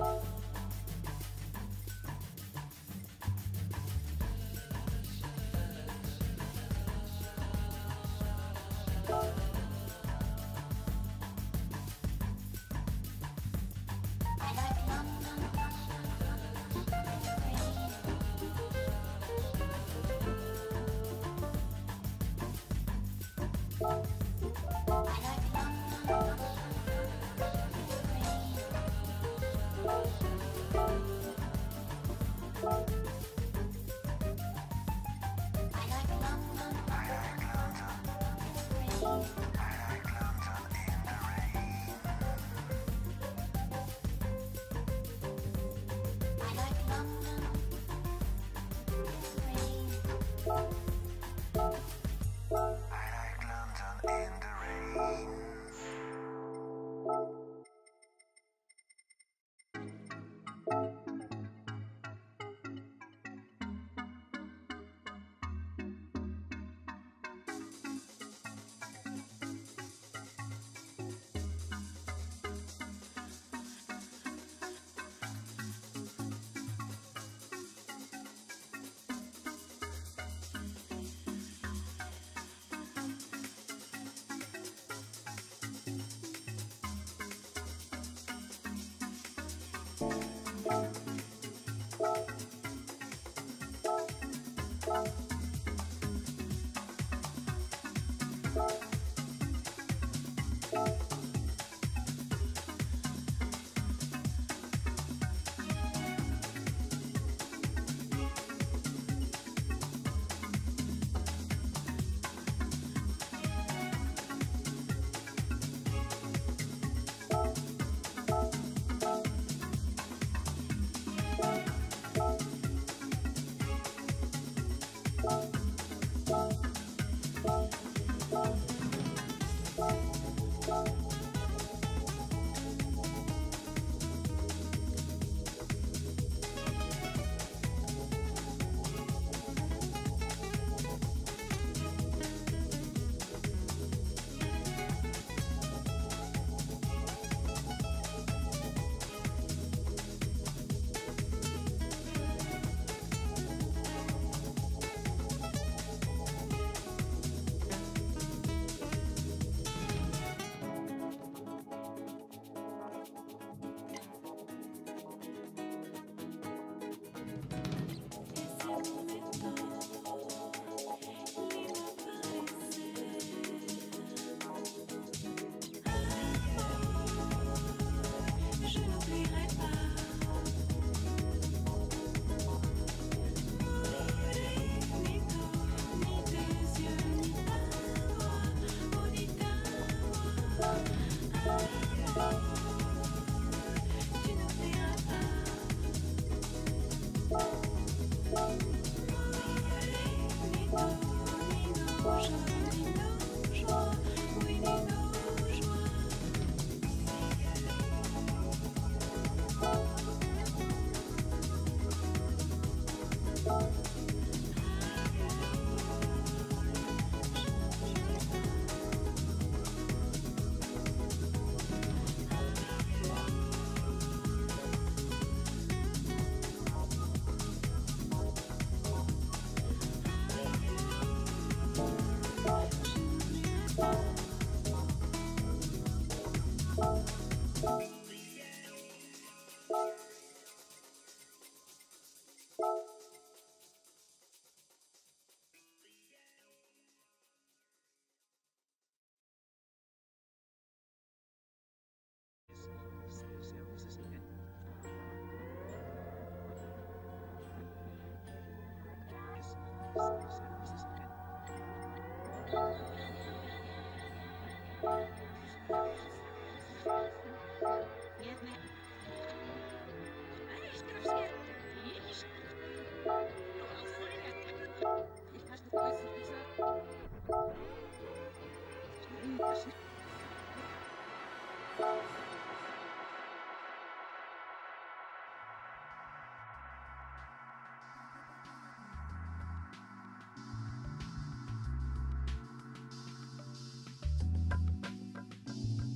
Bye. Música Música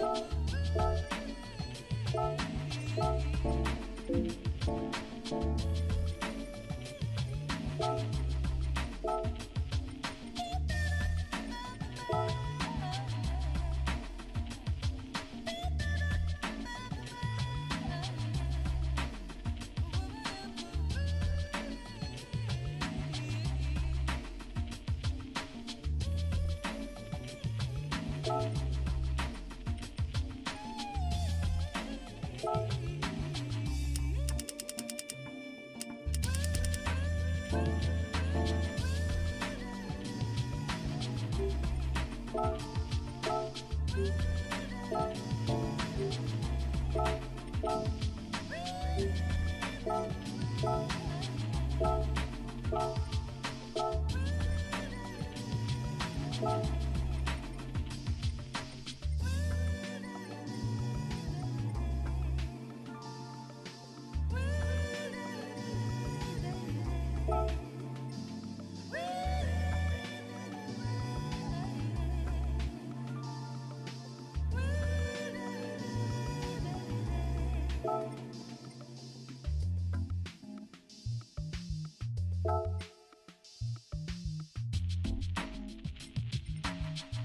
thank you Thank